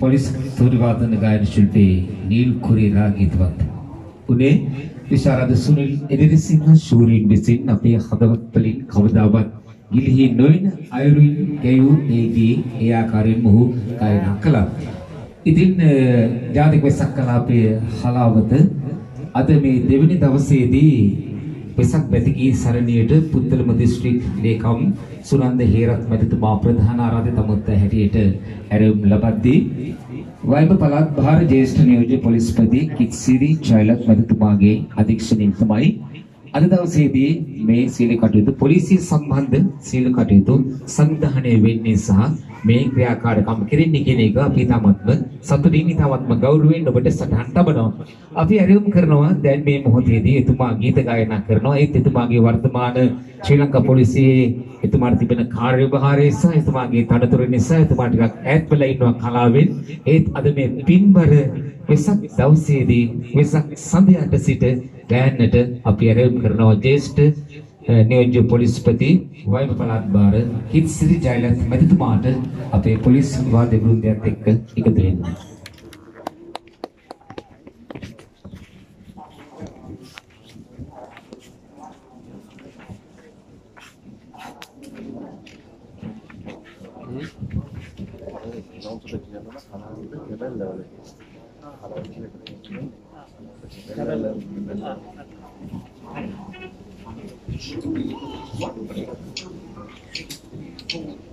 Police තොරිවාදන ගායන ශිල්පී Neil කුරේරා ගීතවත්. උනේ විශාරද සුනිල් එදිරිසිංහ ශූරීන් විසින් අපේ හදවත් වලින් කවදාවත් ගිලිහි නොයන අයුරින් ගැයූ ඒ ගී ඒ ආකාරයෙන් මොහු ගායනා කළා. ඉතින් ජාතික වෙසක් කලාපයේ හලාවත අද මේ දෙවැනි දවසේදී වෙසක් බැතිගී සරණියට පුත්තලම දිස්ත්‍රික් ලේකම් සුනන්ද හේරත් මැතිතුමා ප්‍රධාන ආරාධිත අමුත්ත හැටියට ඇරයුම් ලබද්දී වයිබ පළාත් භාර ජ්‍යෙෂ්ඨ නියෝජ්‍ය පොලිස්පති කික්සිරි ජයලත් මැතිතුමාගේ අධීක්ෂණයෙන් තමයි අද දවසේදී මේ සීල කටයුතු පොලිසිය සම්බන්ධ සීල කටයුතු සංවිධානය වෙන්නේ සහ මේ ක්‍රියාකාරකම් කෙරෙන්නේ කියන එක අපි තාමත්ම සතුටින් තාමත්ම ගෞරවයෙන් ඔබට සටහන් තබනවා. අපි ඇරයුම් කරනවා දැන් මේ මොහොතේදී එතුමා ගීත ගායනා කරනවා. ඒත් එතුමාගේ වර්තමාන ශ්‍රී ලංකා පොලිසියේ එතුමාට තිබෙන කාර්යභාරය සහ එතුමාගේ තනතුර නිසා එතුමා ටිකක් ඈත් වෙලා ඉන්නවා කලාවෙන්. ඒත් අද මේ පින්බර වෙසක් දවසේදී වෙසක් සඳයට සිට ගෑන්නට අපි ඇරයුම් කරනවා ජේෂ්ඨ නියෝජ්‍ය පොලිස්පති වයිප් පළාත් භාර හිත්සිරි ජයලත් මැතිතුමාට අපේ පොලිස් වාද්‍ය වෘන්දයත් එක්ක එකතු වෙන්න. Thank you. Thank you.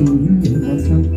see you or something.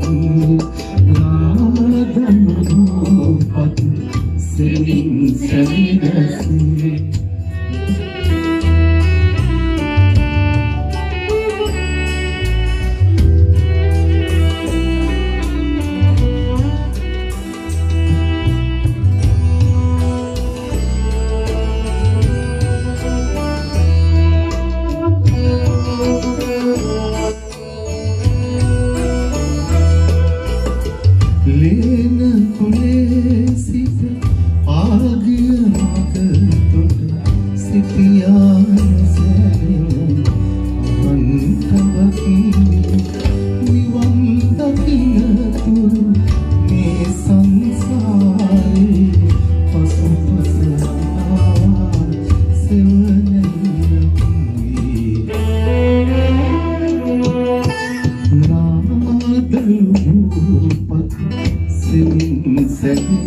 ලේන කුලේ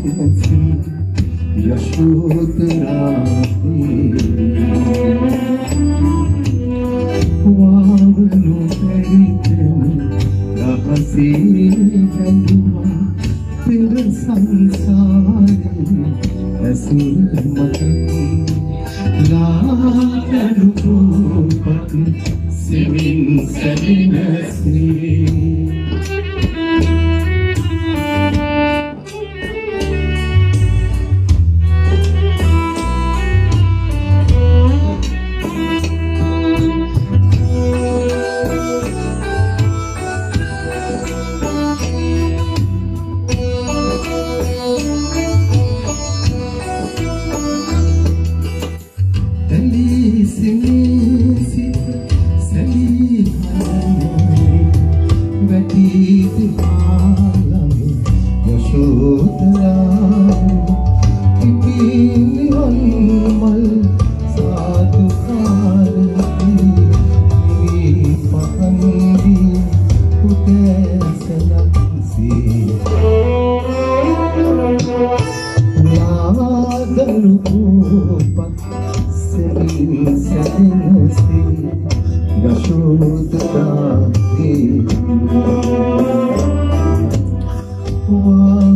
कैसी यशोदरा वावलो कैतन रहसी बंधुआ तेरे संसार ऐसी मत लालू पति सिमिन समिन सी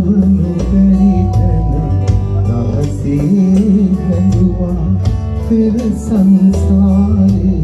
වාවනු බැරිතන දවසේ හැඳුවා පෙර සංසාරේ.